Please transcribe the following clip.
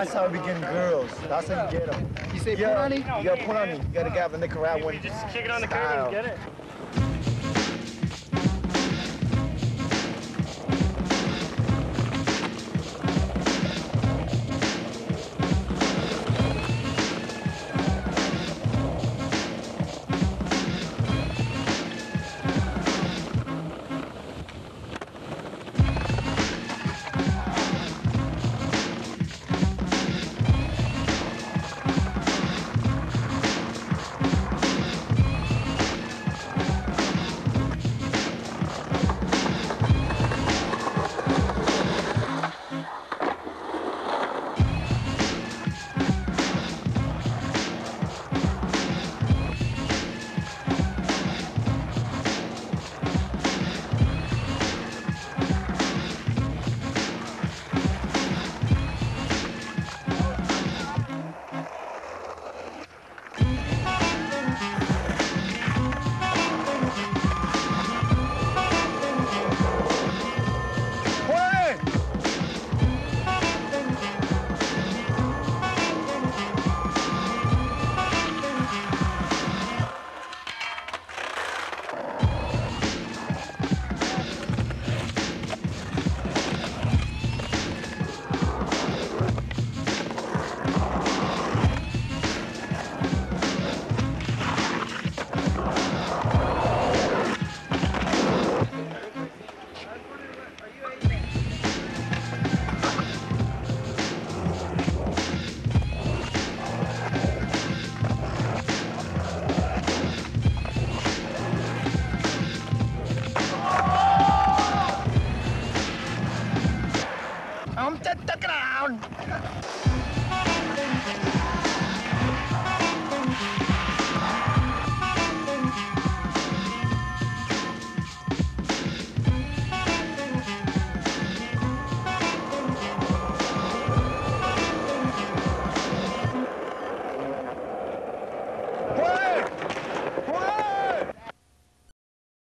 That's how we getting girls. That's how you get them. You say Yeah, punani? yeah, punani. You gotta get the Nicaraguan. You just kick it on the curb and get it. Ground.